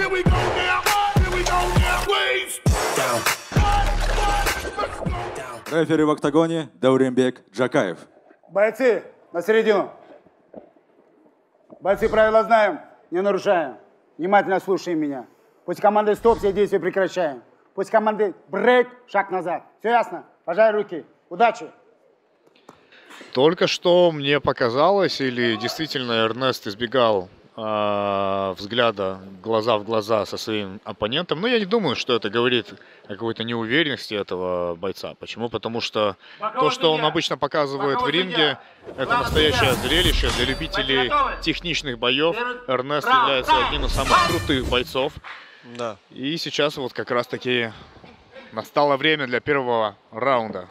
Here we go now. Here we go now. Waves. Down. Рефери в октагоне Дауренбек Джакаев. Бойцы, на середину. Бойцы, правила знаем, не нарушаем. Внимательно слушаем меня. Пусть команды стоп, все действия прекращаем. Пусть команды брейк, шаг назад. Все ясно? Пожай руки. Удачи. Только что мне показалось, или действительно Эрнест избегал э, взгляда глаза в глаза со своим оппонентом. Но я не думаю, что это говорит о какой-то неуверенности этого бойца. Почему? Потому что то, что он обычно показывает в ринге, это настоящее зрелище для любителей техничных боев. Эрнест является одним из самых крутых бойцов. Да. И сейчас вот как раз-таки настало время для первого раунда.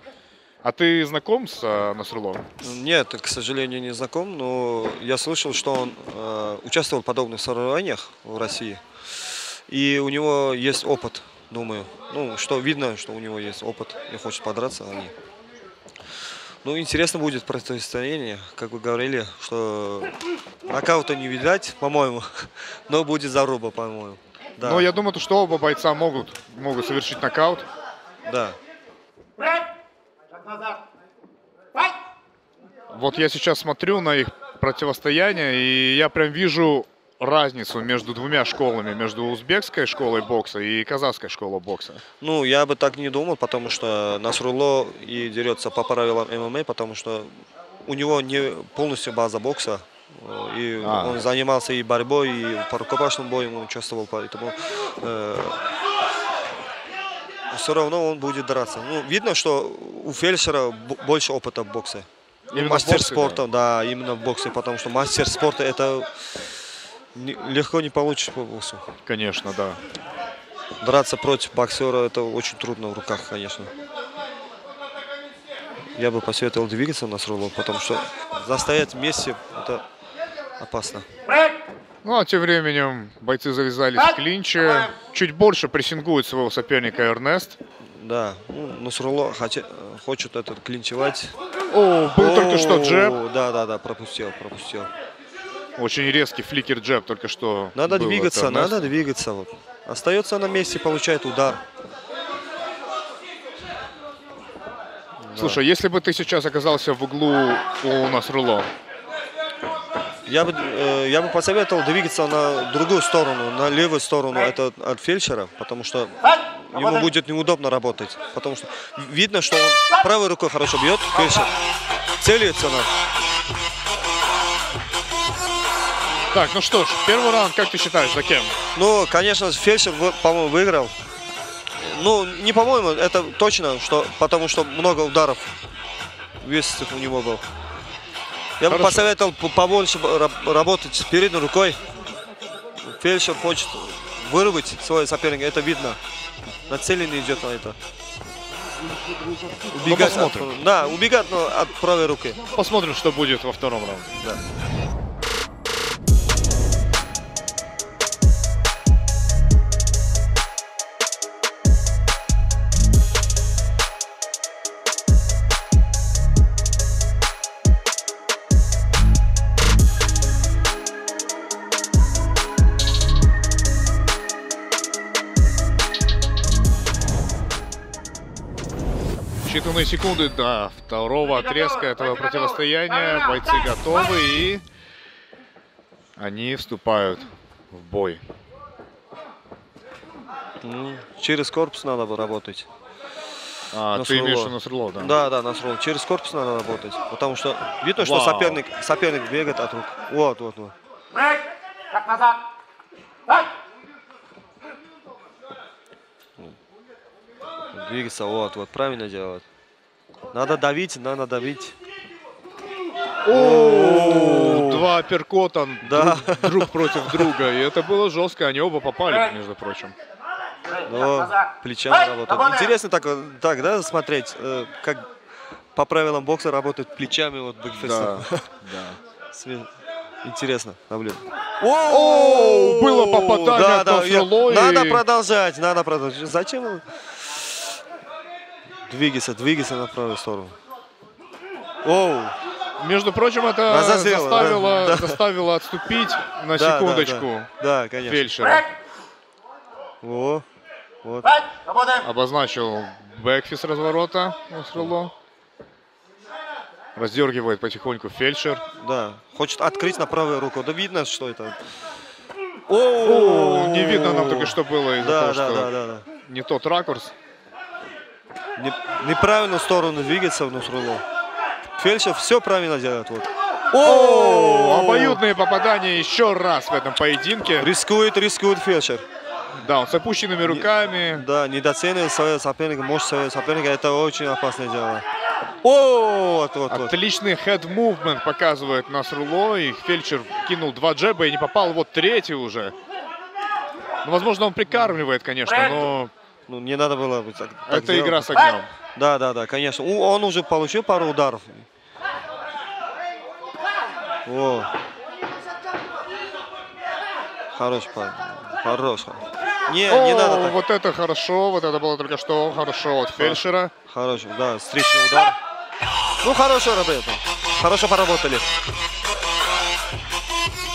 А ты знаком с э, Насруловым? Нет, к сожалению, не знаком, но я слышал, что он э, участвовал в подобных соревнованиях в России. И у него есть опыт, думаю. Ну, что видно, что у него есть опыт и хочет подраться. Они. Ну, интересно будет противостояние. Как вы говорили, что нокаута не видать, по-моему, но будет заруба, по-моему. Да. Ну, я думаю, то, что оба бойца могут, могут совершить нокаут. Да. Вот я сейчас смотрю на их противостояние, и я прям вижу разницу между двумя школами, между узбекской школой бокса и казахской школой бокса. Ну, я бы так не думал, потому что Насрулло и дерется по правилам ММА, потому что у него не полностью база бокса. Э, И А. он занимался и борьбой, и по рукопашным боям он участвовал, поэтому э, все равно он будет драться. Ну, видно, что у фельдшера больше опыта в боксе. Именно в мастер боксе, спорта, да. именно в боксе, потому что мастер спорта это не- легко не получишь по боксу. Конечно, да. Драться против боксера это очень трудно в руках, конечно. Я бы посоветовал двигаться на Срулу, потому что застоять вместе это опасно. Ну, а тем временем бойцы завязались в клинче. Чуть больше прессингует своего соперника Эрнест. Да, ну, Насрулло хотя- хочет этот клинчевать. О, был только что джеб. О, Да, да, да, пропустил, пропустил. Очень резкий фликер джеб только что. Надо двигаться, надо двигаться. Вот. Остается на месте, получает удар. Слушай, если бы ты сейчас оказался в углу у Насруло, Я бы, э, я бы посоветовал двигаться на другую сторону, на левую сторону это от фельдшера, потому что ему будет неудобно работать. Потому что видно, что он правой рукой хорошо бьет, фельдшер целится на... Так, ну что ж, первый раунд, как ты считаешь, за кем? Ну, конечно, фельдшер, по-моему, выиграл. Ну, не по-моему, это точно, что, потому что много ударов весов у него был. Я бы посоветовал по- побольше работать передней рукой. Фельдшер хочет вырвать свой соперника, это видно. Нацеленно идет на это. Убегать от- да, убегать но от правой руки. Посмотрим, что будет во втором раунде. Да. Считанные секунды до второго отрезка этого противостояния. Бойцы готовы и они вступают в бой. Ну, Через корпус надо бы работать. А, ты Насрулло. имеешь в виду Насрулло, да? Да, да, Насрулло. Через корпус надо работать. Потому что видно, что Вау. соперник, соперник бегает от рук. Вот, вот, вот. Назад. Файт! Двигаться, вот, вот, правильно делать. Надо давить, надо давить. О, Два апперкота Да. друг, друг против друга. И это было жестко. Они оба попали, между прочим. Но плечами работают. Интересно так, вот- так, да, смотреть, э, как по правилам бокса работают плечами вот бэкфеста. Да, да. Интересно, наблюдать. О, было попадание Да, да, я- Надо продолжать, надо продолжать. Зачем? Двигайся, двигайся на правую сторону. Оу, Между прочим, это Разозлило, заставило, да, да. заставило отступить на да, да, секундочку Да, да, конечно. фельдшера. О, вот. Обозначил бэкфис разворота Насруло. Раздергивает потихоньку фельдшер. Да. Хочет открыть на правую руку. Да видно, что это. О, не видно нам только что было из-за Да, того, да, что да, да, да. не тот ракурс. Не- неправильную сторону двигается в Нусруло. Фельдшер все правильно делает. Вот. О, обоюдные попадания еще раз в этом поединке. Рискует, рискует фельдшер. Да, он с опущенными руками. Да, недооценивает своего соперника, мощь своего соперника. Это очень опасное дело. О, вот, вот, вот. Отличный head movement показывает Насруло. И фельдшер кинул два джеба и не попал. Вот третий уже. Ну, возможно, он прикармливает, конечно, но Ну, не надо было бы так, так это делать. игра с огнем. Да, да, да, конечно. Он уже получил пару ударов. О. Хорош парень. Хорош. Не, не О, надо так. вот это хорошо, вот это было только что хорошо от фельдшера. Хорош, да, встречный удар. Ну, хорошо, ребята. Хорошо поработали.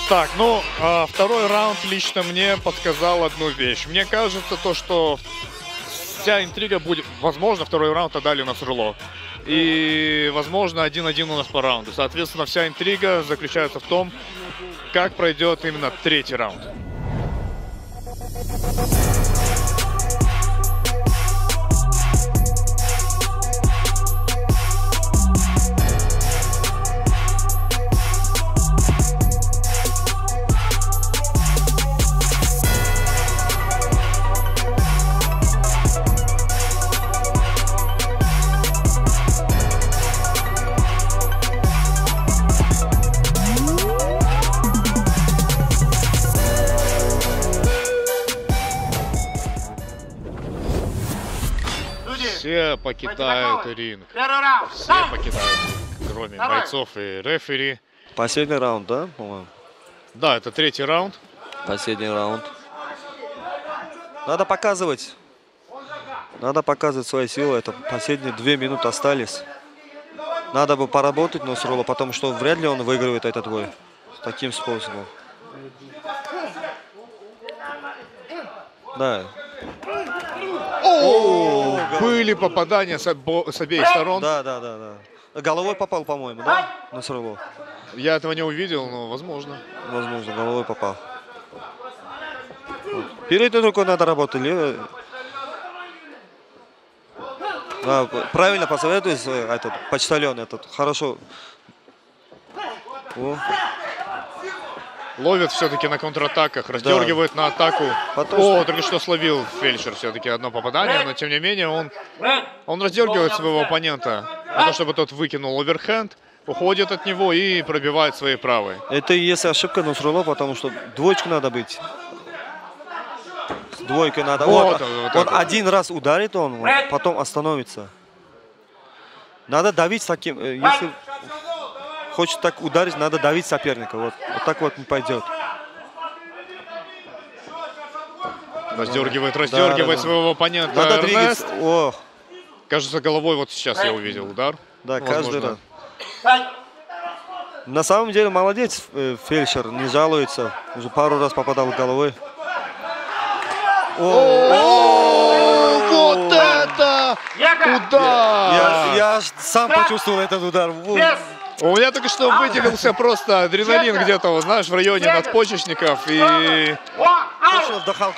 Так, ну, а, второй раунд лично мне подсказал одну вещь. Мне кажется, то, что вся интрига будет... Возможно, второй раунд отдали на Сруло. И, возможно, один-один у нас по раунду. Соответственно, вся интрига заключается в том, как пройдет именно третий раунд. Все покидают ринг. Все покидают ринг, кроме бойцов и рефери. Последний раунд, да, по-моему? Да, это третий раунд. Последний раунд. Надо показывать. Надо показывать свои силы. Это последние две минуты остались. Надо бы поработать Носрулла, потому что вряд ли он выигрывает этот бой. Таким способом. Да. Были попадания с, обо- с обеих сторон. Да, да, да, да. Головой попал, по-моему, да? Носруллу. Я этого не увидел, но возможно. Возможно, головой попал. Вот. Передней рукой надо работать. левой. Да, п- правильно посоветуй свой этот почтальон этот. Хорошо. О, Ловит все-таки на контратаках, раздергивает на атаку. Потом О, только что словил фельдшер все-таки одно попадание, но тем не менее он, он раздергивает своего оппонента на то, чтобы тот выкинул оверхенд, уходит от него и пробивает своей правой. Это и есть ошибка Нусрулла, потому что двоечку надо быть. С двойкой надо. Вот Вот, вот он один раз ударит, он вот, потом остановится. Надо давить с таким. э, Если хочет так ударить, надо давить соперника. Вот, вот так вот не пойдет. Раздергивает, раздергивает да, да. своего оппонента Надо Эрнест. двигаться. О, Кажется, головой вот сейчас я увидел удар. да, каждый раз. На самом деле молодец э, фельдшер, не жалуется. Уже пару раз попадал головой. Вот это удар! Я, сам почувствовал этот удар. У меня только что выделился просто адреналин где-то, вот, знаешь, в районе надпочечников. И.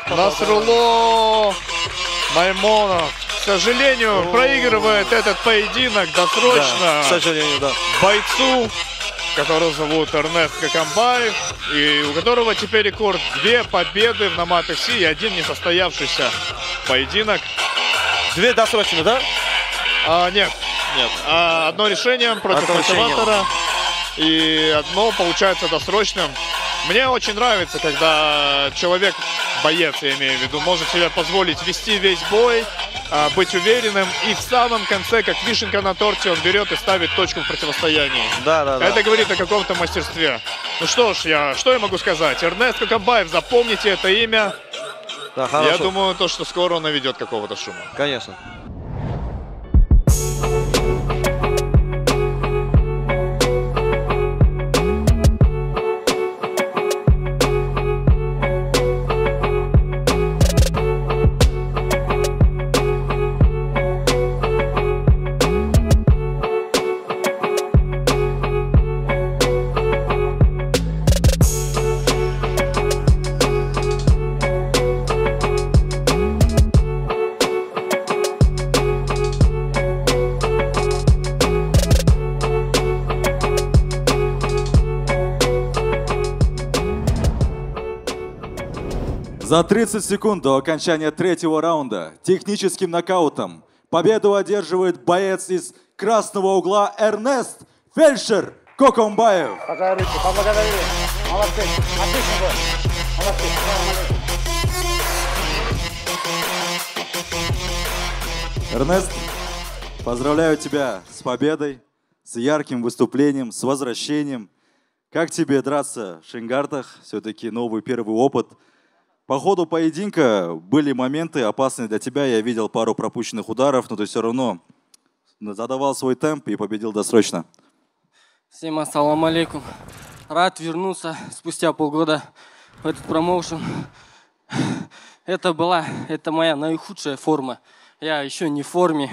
Насруло Маймонов, к сожалению, проигрывает этот поединок Да, досрочно к сожалению, да. бойцу, которого зовут Эрнест Кокамбаев, и у которого теперь рекорд две победы в Намат и один несостоявшийся поединок. Две досрочно, да? А, нет, нет. А, одно решение против мотиватора. И одно получается досрочным. Мне очень нравится, когда человек, боец, я имею в виду, может себе позволить вести весь бой, а, быть уверенным. И в самом конце, как вишенка на торте, он берет и ставит точку в противостоянии. Да, да, да. Это говорит о каком-то мастерстве. Ну что ж, я, что я могу сказать? Эрнест Кокабаев, запомните это имя. Да, хорошо. Я думаю, то, что скоро он наведет какого-то шума. Конечно. За 30 секунд до окончания третьего раунда техническим нокаутом победу одерживает боец из красного угла Эрнест Фельдшер Кокомбаев. Пожай руки, поблагодари. Молодцы. Отлично было. Молодцы. Эрнест, поздравляю тебя с победой, с ярким выступлением, с возвращением. Как тебе драться в Шингартах? Все-таки новый первый опыт. По ходу поединка были моменты опасные для тебя. Я видел пару пропущенных ударов, но ты все равно задавал свой темп и победил досрочно. Всем ассаламу алейкум. Рад вернуться спустя полгода в этот промоушен. Это была, это моя наихудшая форма. Я еще не в форме.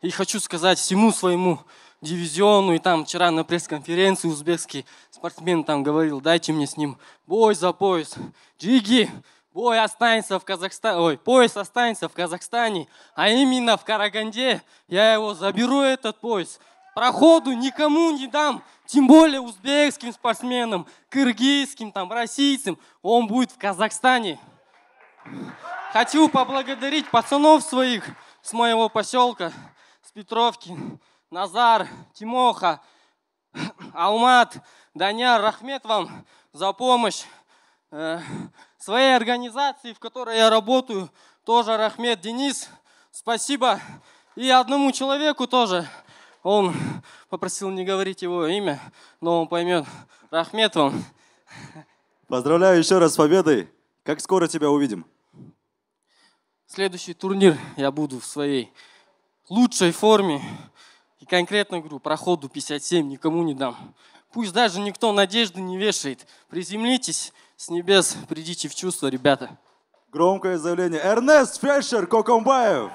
И хочу сказать всему своему дивизиону, и там вчера на пресс-конференции узбекский спортсмен там говорил, дайте мне с ним бой за пояс. Джиги, бой останется в Казахстане, ой, пояс останется в Казахстане, а именно в Караганде я его заберу, этот пояс. Проходу никому не дам, тем более узбекским спортсменам, кыргызским, там, российцам. Он будет в Казахстане. Хочу поблагодарить пацанов своих с моего поселка, с Петровки, Назар, Тимоха, Алмат, Даняр, Рахмет вам за помощь. Своей организации, в которой я работаю, тоже Рахмет Денис, спасибо. И одному человеку тоже, он попросил не говорить его имя, но он поймет. Рахмет вам. Поздравляю еще раз с победой. Как скоро тебя увидим? Следующий турнир я буду в своей лучшей форме. И конкретно говорю, проходу 57 никому не дам. Пусть даже никто надежды не вешает. Приземлитесь с небес, придите в чувство, ребята. Громкое заявление. Эрнест Фельдшер Кокомбаев.